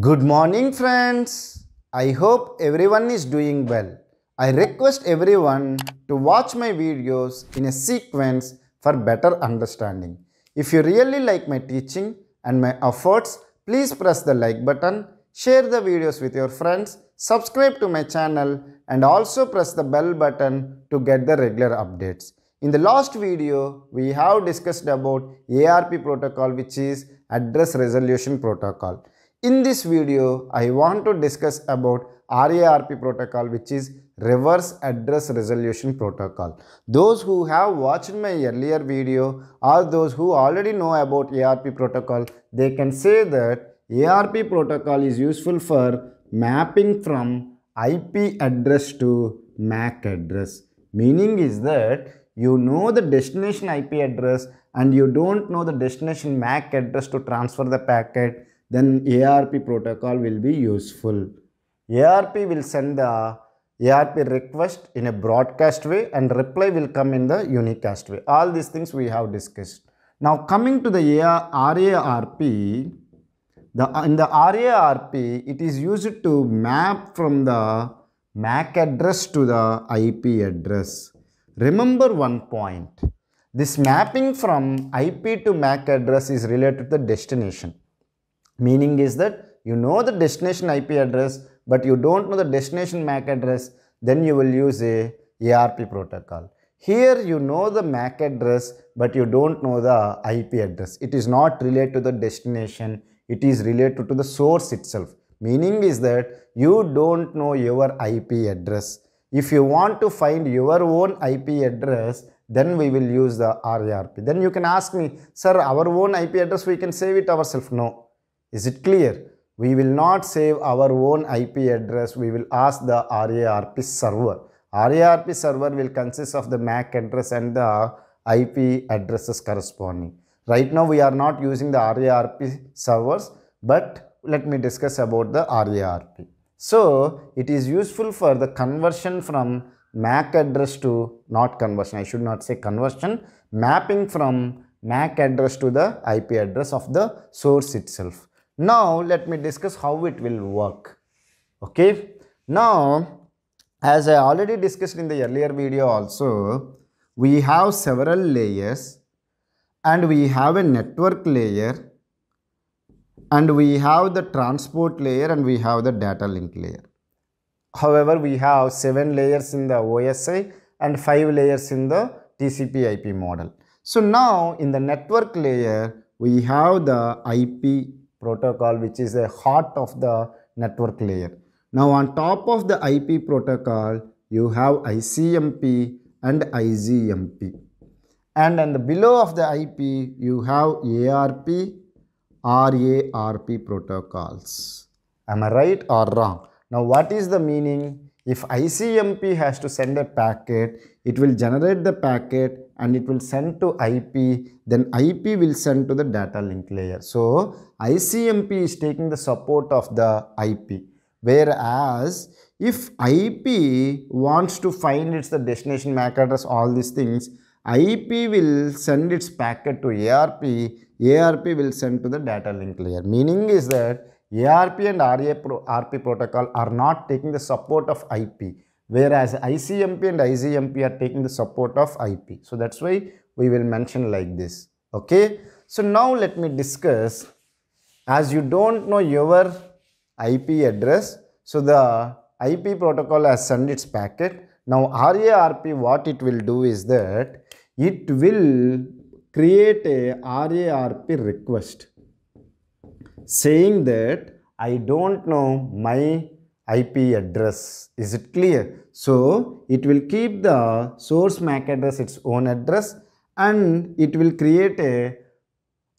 Good morning, friends. I hope everyone is doing well. I request everyone to watch my videos in a sequence for better understanding. If you really like my teaching and my efforts, please press the like button, share the videos with your friends, subscribe to my channel and also press the bell button to get the regular updates. In the last video, we have discussed about ARP protocol which is Address Resolution Protocol. In this video, I want to discuss about RARP protocol which is Reverse Address Resolution Protocol. Those who have watched my earlier video or those who already know about ARP protocol, they can say that ARP protocol is useful for mapping from IP address to MAC address. Meaning is that you know the destination IP address and you don't know the destination MAC address to transfer the packet then ARP protocol will be useful. ARP will send the ARP request in a broadcast way and reply will come in the unicast way. All these things we have discussed. Now coming to the RARP, the, in the RARP, it is used to map from the MAC address to the IP address. Remember one point. This mapping from IP to MAC address is related to the destination. Meaning is that you know the destination IP address but you don't know the destination MAC address then you will use a ARP protocol. Here you know the MAC address but you don't know the IP address. It is not related to the destination. It is related to the source itself. Meaning is that you don't know your IP address. If you want to find your own IP address, then we will use the RARP. Then you can ask me, sir, our own IP address, we can save it ourselves. No, is it clear? We will not save our own IP address. We will ask the RARP server. RARP server will consist of the MAC address and the IP addresses corresponding. Right now we are not using the RARP servers but let me discuss about the RARP. So it is useful for the conversion from MAC address to not conversion I should not say conversion mapping from MAC address to the IP address of the source itself. Now let me discuss how it will work. Okay. Now as I already discussed in the earlier video also, we have several layers and we have a network layer and we have the transport layer and we have the data link layer. However, we have 7 layers in the OSI and 5 layers in the TCP IP model. So now in the network layer, we have the IP protocol which is a heart of the network layer. Now on top of the IP protocol, you have ICMP and IGMP. And on the below of the IP, you have ARP, RARP protocols. Am I right or wrong? Now what is the meaning? If ICMP has to send a packet, it will generate the packet and it will send to IP, then IP will send to the data link layer. So ICMP is taking the support of the IP. Whereas if IP wants to find its the destination MAC address, all these things, IP will send its packet to ARP, ARP will send to the data link layer. Meaning is that ARP and RARP protocol are not taking the support of IP whereas ICMP and IGMP are taking the support of IP. So that's why we will mention like this. Okay. So now let me discuss as you don't know your IP address. So the IP protocol has sent its packet. Now RARP what it will do is that it will create a RARP request saying that I don't know my IP address. Is it clear? So, it will keep the source MAC address its own address and it will create a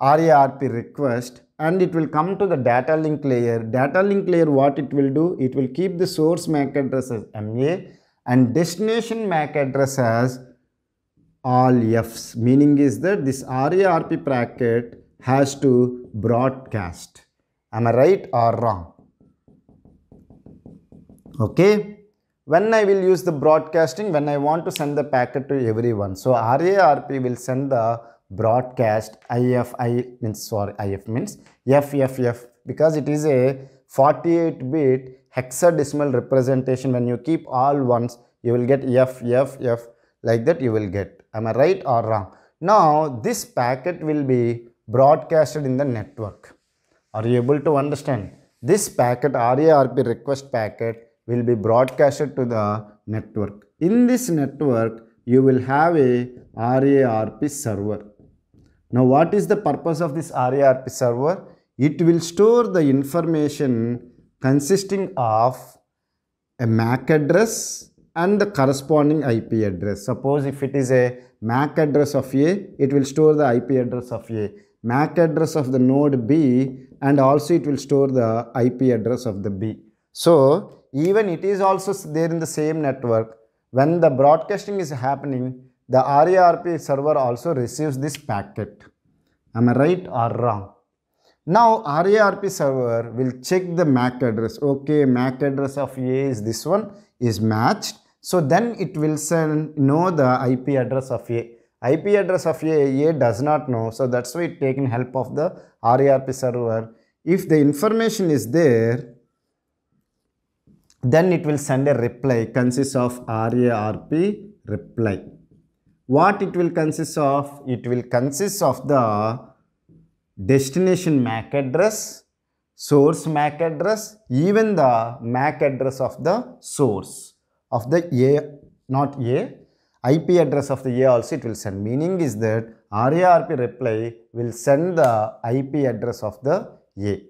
RARP request and it will come to the data link layer. Data link layer what it will do? It will keep the source MAC address as MA and destination MAC address as all Fs meaning is that this RARP packet has to broadcast. Am I right or wrong? Okay. When I will use the broadcasting, when I want to send the packet to everyone. So RARP will send the broadcast IF, I means sorry, IF means FFF because it is a 48 bit hexadecimal representation. When you keep all ones, you will get F, F, F, like that you will get. Am I right or wrong? Now, this packet will be broadcasted in the network. Are you able to understand? This packet, RARP request packet, will be broadcasted to the network. In this network, you will have a RARP server. Now, what is the purpose of this RARP server? It will store the information consisting of a MAC address and the corresponding IP address. Suppose if it is a MAC address of A, it will store the IP address of A. MAC address of the node B and also it will store the IP address of the B. So, even it is also there in the same network. When the broadcasting is happening, the RARP server also receives this packet. Am I right or wrong? Now RARP server will check the MAC address. Okay, MAC address of A is this one is matched. So then it will send know the IP address of A. IP address of A, A does not know. So that's why it taken help of the RARP server. If the information is there, then it will send a reply consists of RARP reply. What it will consist of? It will consist of the destination MAC address, source MAC address, even the MAC address of the source of the A, not A, IP address of the A also it will send. Meaning is that RARP reply will send the IP address of the A.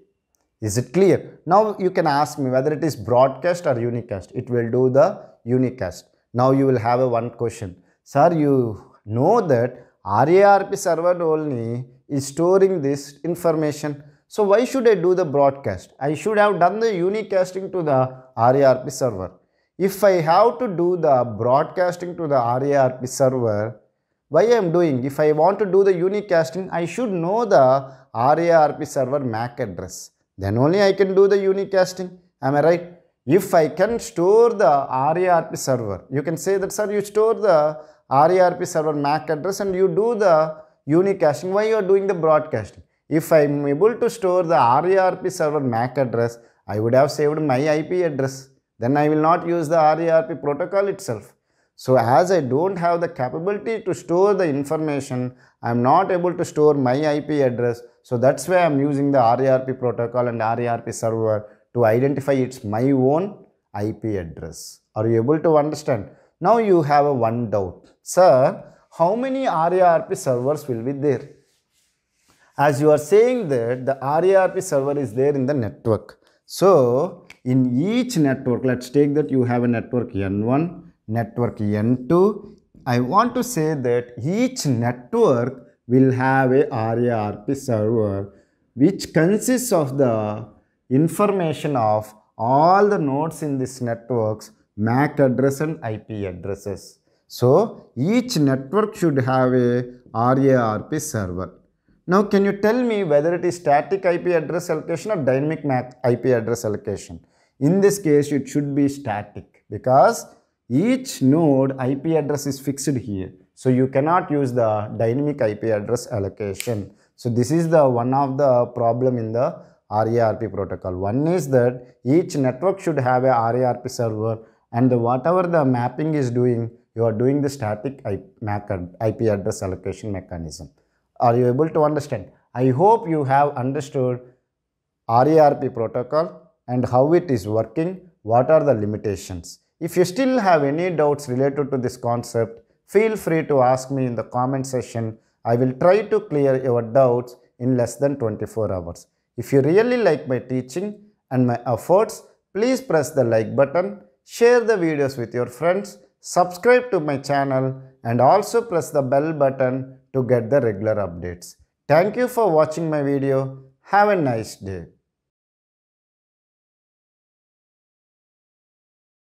Is it clear? Now you can ask me whether it is broadcast or unicast. It will do the unicast. Now you will have a one question. Sir, you know that RARP server only is storing this information. So why should I do the broadcast? I should have done the unicasting to the RARP server. If I have to do the broadcasting to the RARP server, why I am doing? If I want to do the unicasting, I should know the RARP server MAC address. Then only I can do the unicasting. Am I right? If I can store the RARP server, you can say that sir you store the RARP server MAC address and you do the unicasting. Why you are doing the broadcasting? If I am able to store the RARP server MAC address, I would have saved my IP address. Then I will not use the RARP protocol itself. So as I don't have the capability to store the information, I am not able to store my IP address. So that's why I am using the RARP protocol and RARP server to identify it's my own IP address. Are you able to understand? Now you have a one doubt. Sir, how many RARP servers will be there? As you are saying that the RARP server is there in the network. So, in each network, let's take that you have a network N1, network N2. I want to say that each network will have a RARP server which consists of the information of all the nodes in this networks MAC address and IP addresses. So, each network should have a RARP server. Now, can you tell me whether it is static IP address allocation or dynamic MAC IP address allocation? In this case, it should be static because each node IP address is fixed here. So, you cannot use the dynamic IP address allocation. So, this is the one of the problem in the RARP protocol. One is that each network should have a RARP server and the, whatever the mapping is doing, you are doing the static IP address allocation mechanism. Are you able to understand? I hope you have understood RARP protocol and how it is working, what are the limitations. If you still have any doubts related to this concept, feel free to ask me in the comment section. I will try to clear your doubts in less than 24 hours. If you really like my teaching and my efforts, please press the like button share the videos with your friends, subscribe to my channel and also press the bell button to get the regular updates. Thank you for watching my video. Have a nice day.